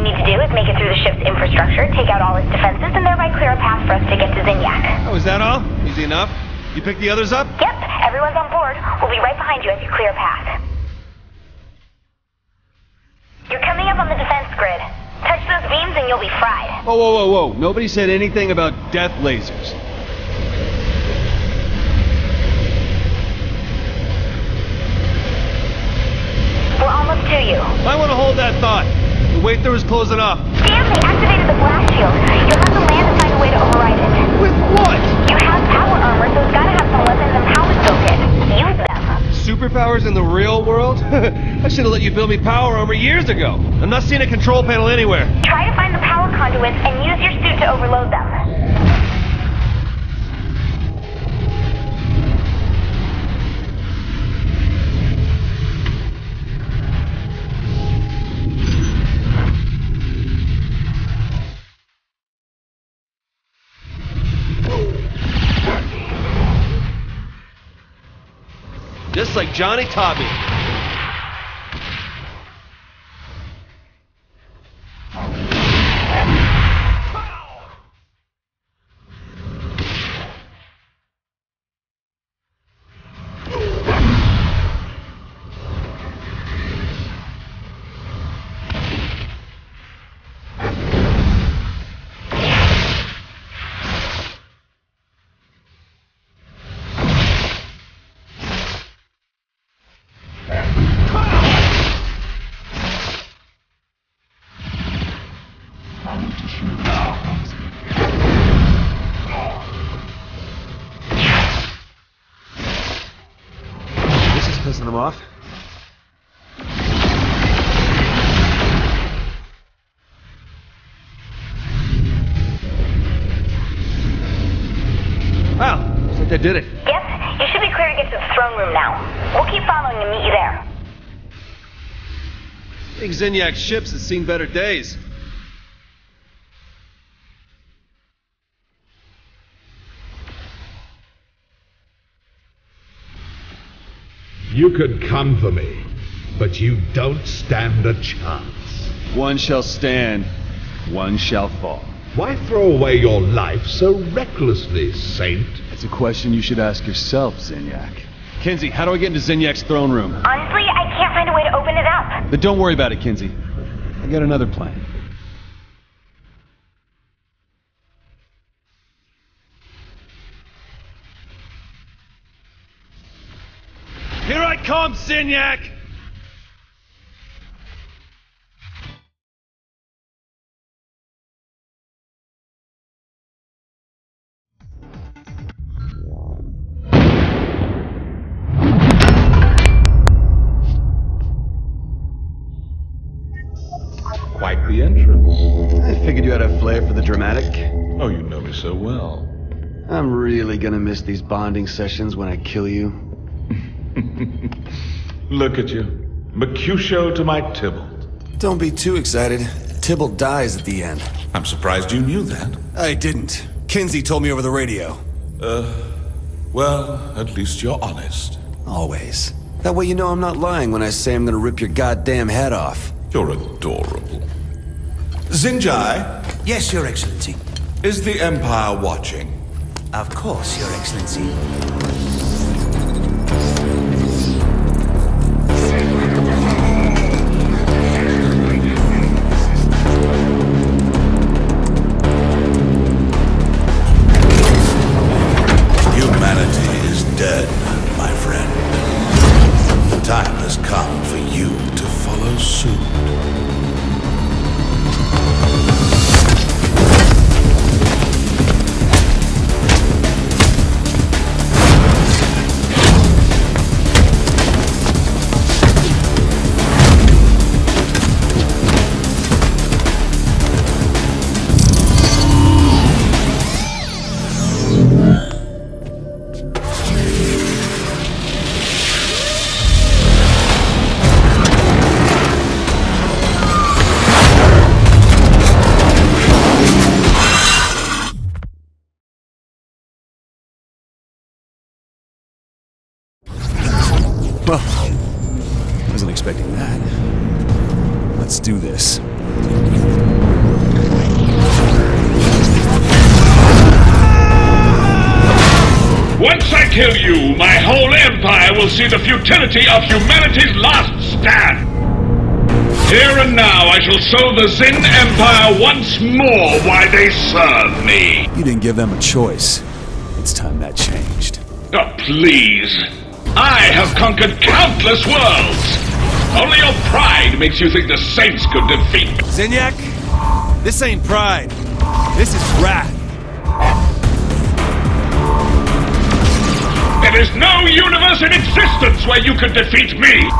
you need to do is make it through the ship's infrastructure, take out all its defenses, and thereby clear a path for us to get to Zinyak. Oh, is that all? Easy enough. You pick the others up? Yep, everyone's on board. We'll be right behind you as you clear a path. You're coming up on the defense grid. Touch those beams and you'll be fried. Whoa, whoa, whoa, whoa. Nobody said anything about death lasers. We're almost to you. Might want to hold that thought. The way through is closing off. Damn, they activated the blast shield. You'll have to land and find a way to override it. With what? You have power armor, so it's gotta have some weapons and built in. Use them. Superpowers in the real world? I should have let you build me power armor years ago. I'm not seeing a control panel anywhere. Try to find the power conduits and use your suit to overload them. Johnny Gat did it. Yep, you should be clear to get to the throne room now. We'll keep following and meet you there. I Think Zinyak ships has seen better days. You could come for me, but you don't stand a chance. One shall stand, one shall fall. Why throw away your life so recklessly, Saint? It's a question you should ask yourself, Zinyak. Kinzie, how do I get into Zinyak's throne room? Honestly, I can't find a way to open it up. But don't worry about it, Kinzie. I got another plan. Here I come, Zinyak! Flair for the dramatic. Oh, you know me so well. I'm really gonna miss these bonding sessions when I kill you. Look at you. Mercutio to my Tybalt. Don't be too excited. Tybalt dies at the end. I'm surprised you knew that. I didn't. Kinzie told me over the radio. Uh, well, at least you're honest. Always. That way you know I'm not lying when I say I'm gonna rip your goddamn head off. You're adorable. Zinjai, Yes, Your Excellency. is the Empire watching? Of course, Your Excellency. Futility of humanity's last stand. Here and now, I shall show the Zin Empire once more why they serve me. You didn't give them a choice. It's time that changed. Oh, please. I have conquered countless worlds. Only your pride makes you think the Saints could defeat me. Zinyak, this ain't pride. This is wrath. There is no universe in existence where you could defeat me.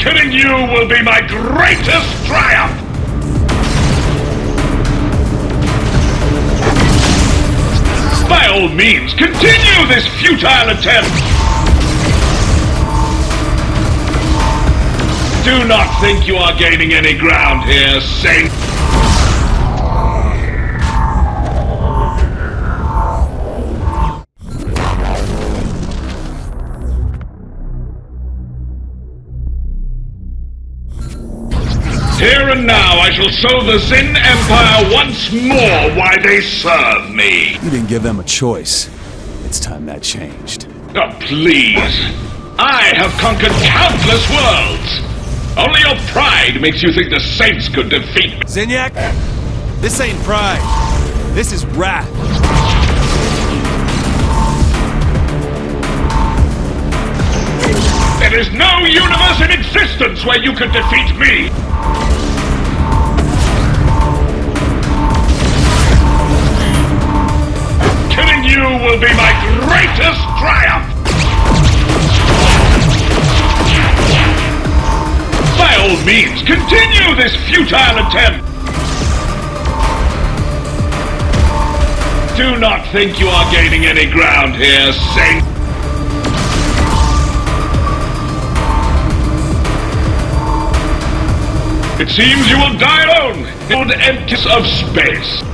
Killing you will be my greatest triumph. By all means, continue this futile attempt. Do not think you are gaining any ground here, Saint. And now, I shall show the Zin Empire once more why they serve me. You didn't give them a choice. It's time that changed. Oh, please. I have conquered countless worlds. Only your pride makes you think the Saints could defeat me. Zinyak, this ain't pride. This is wrath. There is no universe in existence where you could defeat me. Will be my greatest triumph. By all means, continue this futile attempt. Do not think you are gaining any ground here, Saint. It seems you will die alone in the emptiness of space.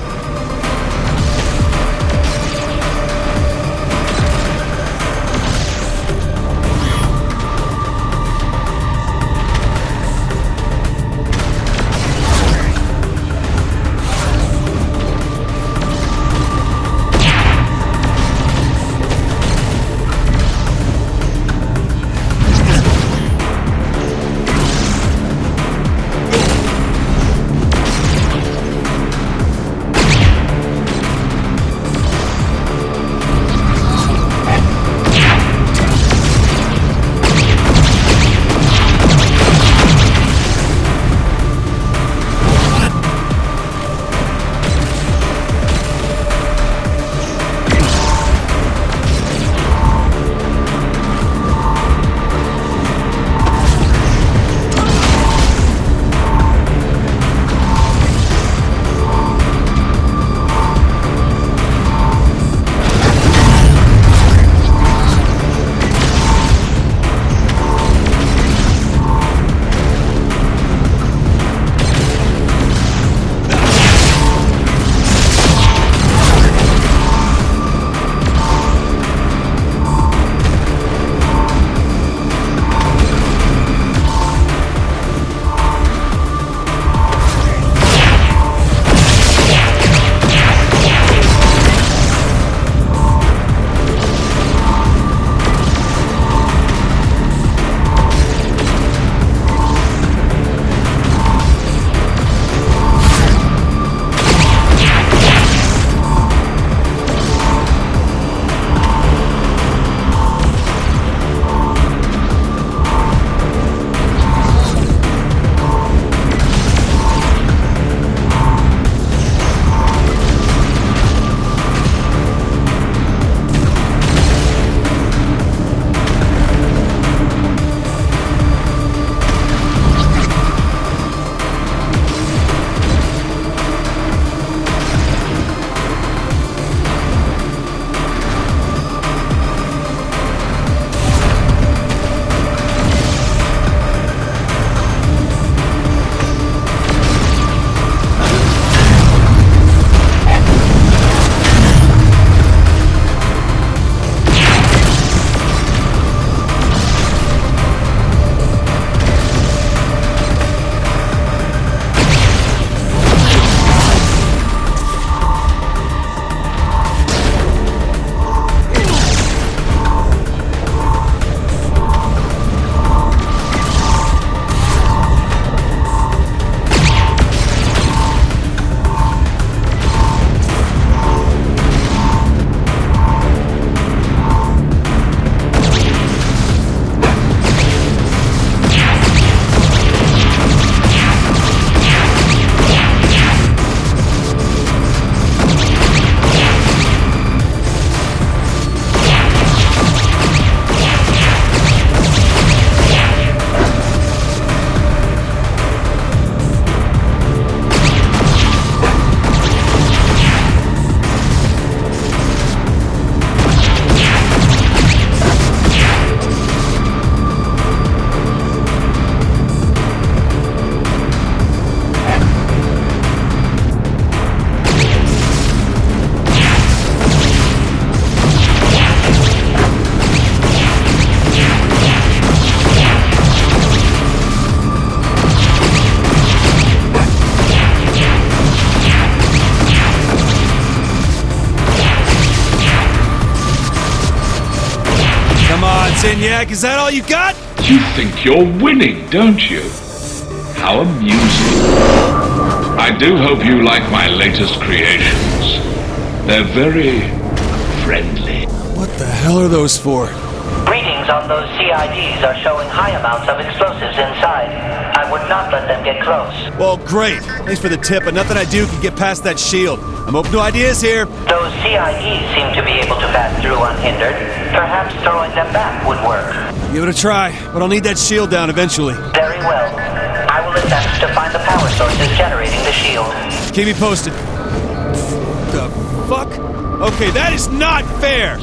Zinyak? Is that all you got? You think you're winning, don't you? How amusing. I do hope you like my latest creations. They're very friendly. What the hell are those for? Readings on those CIDs are showing high amounts of explosives inside. Would not let them get close. Well, great. Thanks for the tip, but nothing I do can get past that shield. I'm open to ideas here. Those CIDs seem to be able to pass through unhindered. Perhaps throwing them back would work. Give it a try, but I'll need that shield down eventually. Very well. I will attempt to find the power sources generating the shield. Keep me posted. The fuck? Okay, that is not fair!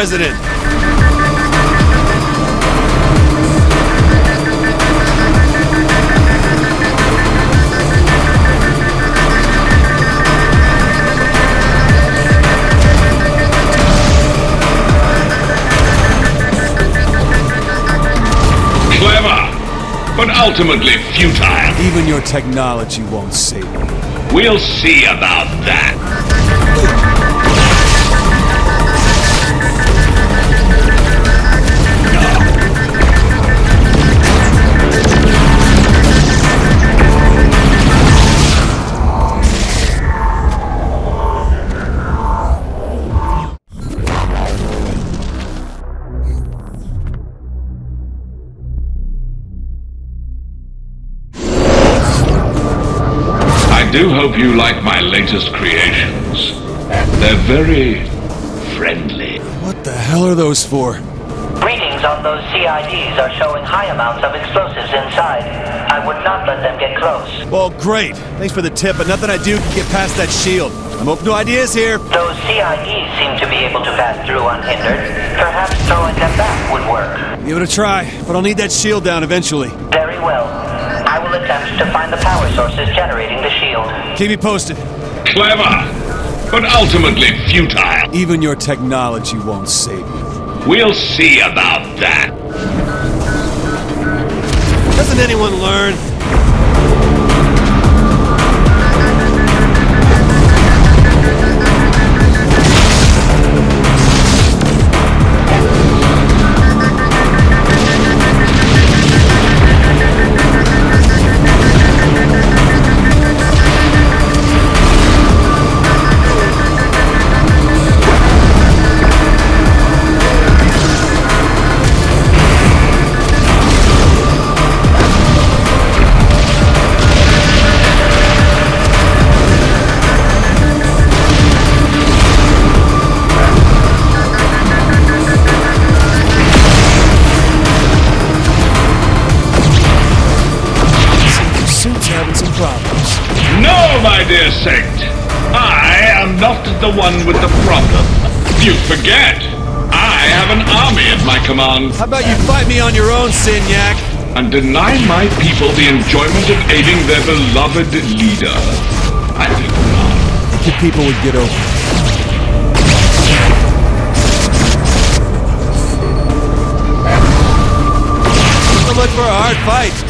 President. Clever, but ultimately futile. Even your technology won't save me. We'll see about that. You like my latest creations. They're very friendly. What the hell are those for? Readings on those CIDs are showing high amounts of explosives inside. I would not let them get close. Well, great. Thanks for the tip, but nothing I do can get past that shield. I'm open to ideas here. Those CIDs seem to be able to pass through unhindered. Perhaps throwing them back would work. Give it a try, but I'll need that shield down eventually. Very well. I will attempt to find the power sources generating the shield. Keep me posted. Clever, but ultimately futile. Even your technology won't save me. We'll see about that. Doesn't anyone learn? How about you fight me on your own, Zinyak? and deny my people the enjoyment of aiding their beloved leader. I think not. The people would get over. it. So for a hard fight.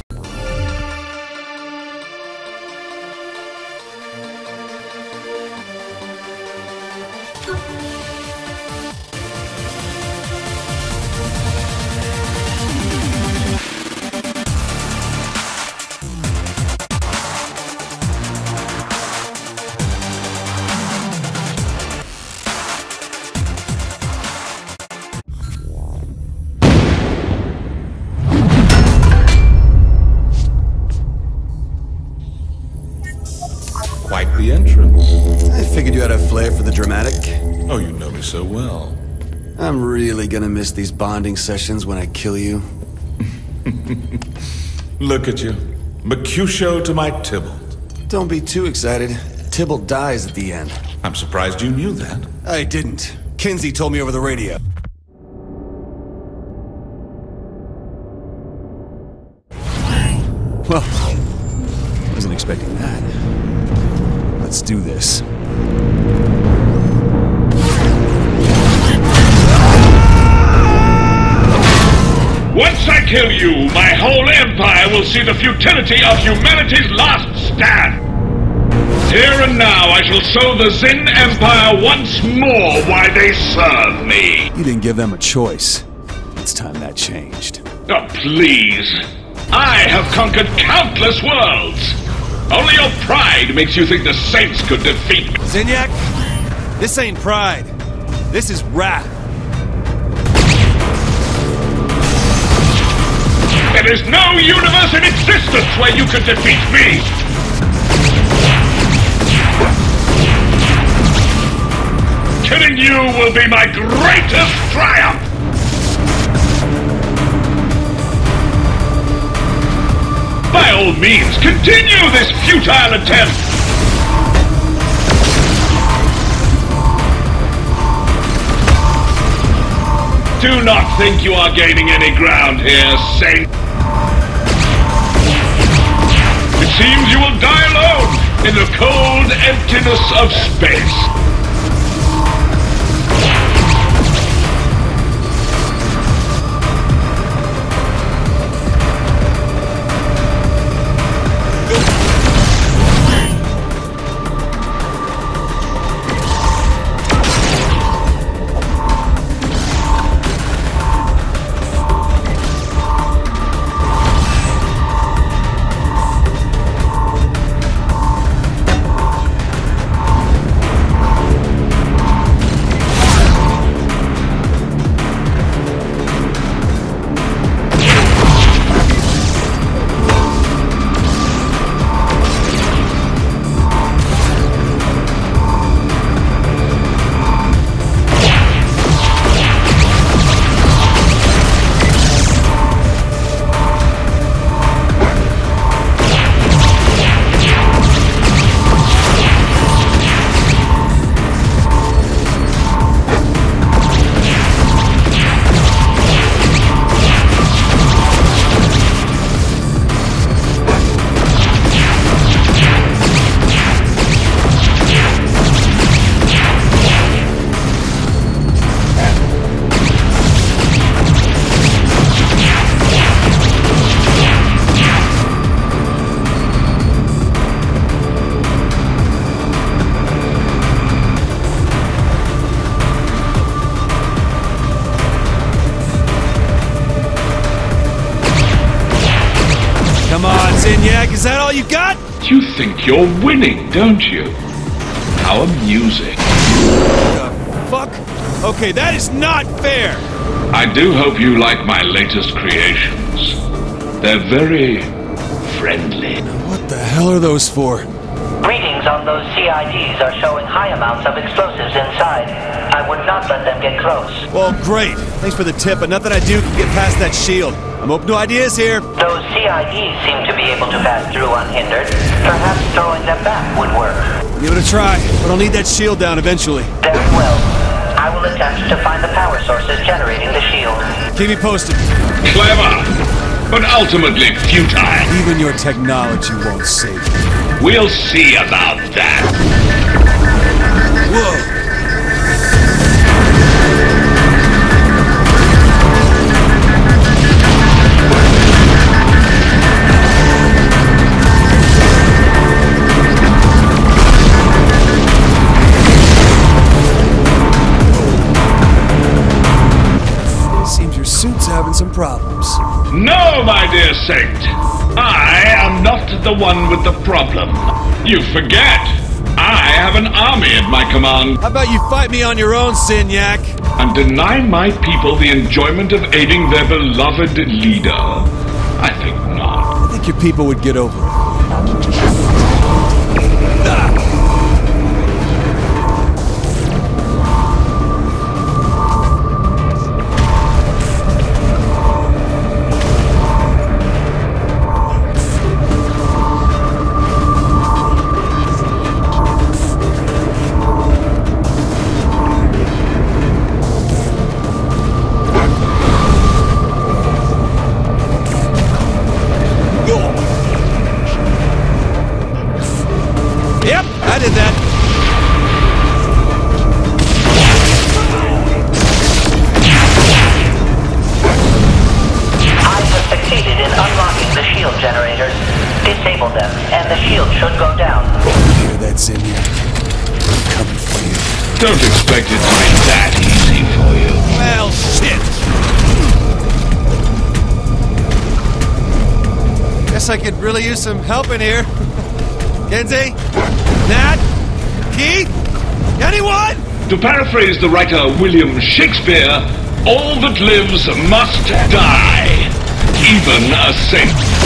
gonna miss these bonding sessions when I kill you. Look at you. Mercutio to my Tybalt. Don't be too excited. Tybalt dies at the end. I'm surprised you knew that. I didn't. Kinzie told me over the radio. Well, wasn't expecting that. Let's do this. Kill you, my whole empire will see the futility of humanity's last stand. Here and now, I shall show the Zin Empire once more why they serve me. You didn't give them a choice. It's time that changed. Oh, please. I have conquered countless worlds. Only your pride makes you think the Saints could defeat me. Zinyak, this ain't pride. This is wrath. There is no universe in existence where you can defeat me. Killing you will be my greatest triumph. By all means, continue this futile attempt. Do not think you are gaining any ground here, Saint. Seems you will die alone in the cold emptiness of space. Come Zinyak, is that all you got? You think you're winning, don't you? How amusing. Fuck. Okay, that is not fair. I do hope you like my latest creations. They're very friendly. What the hell are those for? Readings on those CIDs are showing high amounts of explosives inside. I would not let them get close. Well, great. Thanks for the tip, but nothing I do can get past that shield. I'm open to ideas here. Those CIDs seem to be able to pass through unhindered. Perhaps throwing them back would work. Give it a try, but I'll need that shield down eventually. Very well. I will attempt to find the power sources generating the shield. Keep me posted. Clever, but ultimately futile. Even your technology won't save me. We'll see about that. Whoa. No, my dear saint. I am not the one with the problem. You forget. I have an army at my command. How about you fight me on your own, Zinyak? And deny my people the enjoyment of aiding their beloved leader? I think not. I think your people would get over it. Don't expect it to be that easy for you. Well, shit! Guess I could really use some help in here. Kinzie? Nat? Keith? Anyone? To paraphrase the writer William Shakespeare, all that lives must die. Even a saint.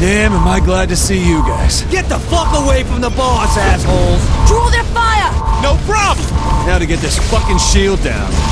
Damn, am I glad to see you guys. Get the fuck away from the boss, assholes! Draw their fire. No problem! Now to get this fucking shield down.